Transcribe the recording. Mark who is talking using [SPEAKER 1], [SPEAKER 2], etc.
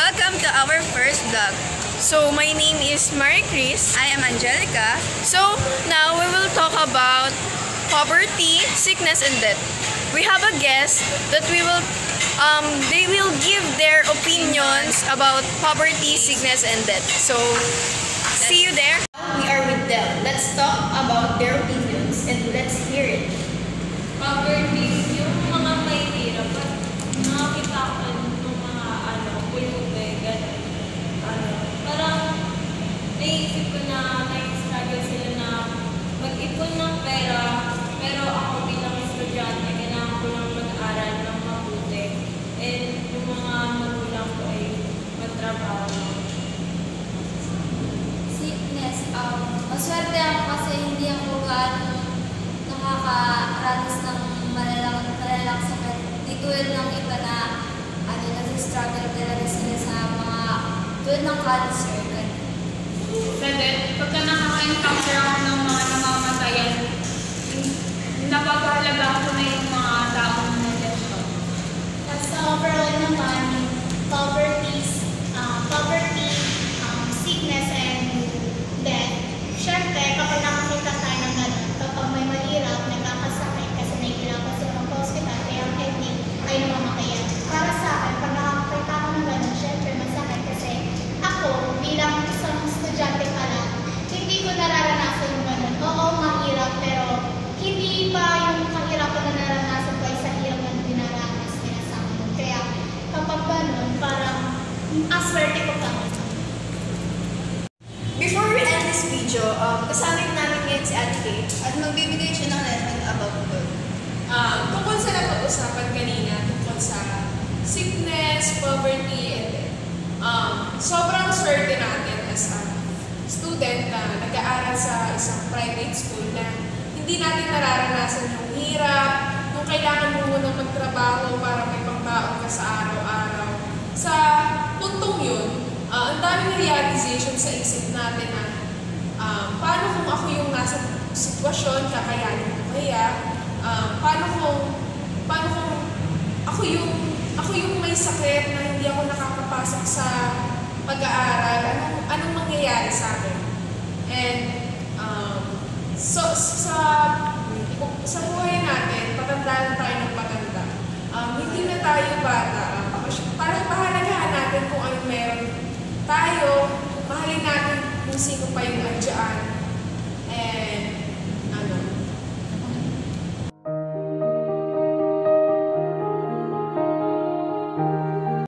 [SPEAKER 1] our first vlog. So, my name is Marie Chris.
[SPEAKER 2] I am Angelica.
[SPEAKER 1] So, now we will talk about poverty, sickness, and death. We have a guest that we will, um, they will give their opinions about poverty, sickness, and death. So, see you there.
[SPEAKER 2] We are with them. Let's talk about their opinions and let's hear it.
[SPEAKER 3] Poverty, yung mga may hirap, nakakita ko ng mga ano, kulube, gano'n. Ano, parang naisip ko na nag-struggle sila na mag-ipon ng pera, pero ako bilang estudyante, kailangan ko lang mag-aral ng mabuti. And yung mga magulang ko ay magtrabaho.
[SPEAKER 4] sickness, maswerte ako kasi hindi ako gaano nakakaranas ng malalang, malalang sakit. Di tulad ng iba na ano, nag-struggle talaga sila sa mga tulad ng cancer.
[SPEAKER 2] Kasama namin ngayon si Ate Kay at magbibigay siya ng lesson about food.
[SPEAKER 5] um, tungkol sa napag-usapan kanina, tungkol sa sickness, poverty, and. Um, sobrang swerte natin as a student na nag-aaral sa isang private school na hindi natin nararanasan yung hirap, yung kailangan mo munang magtrabaho para may pangbaon ka sa araw-araw. Sa puntong yun, ah, ang daming realization sa isip natin na um, paano kung ako yung nasa sitwasyon, kakayanin ko kaya, um, paano kung, paano kung ako yung, ako yung may sakit na hindi ako nakakapasok sa pag-aaral, anong, anong mangyayari sa akin? And, um, so, sa, sa buhay natin, patanda na tayo ng patanda. Um, hindi na tayo bata. Parang pahalagahan natin kung anong meron tayo, mahalin natin kung sino pa yung andyan. And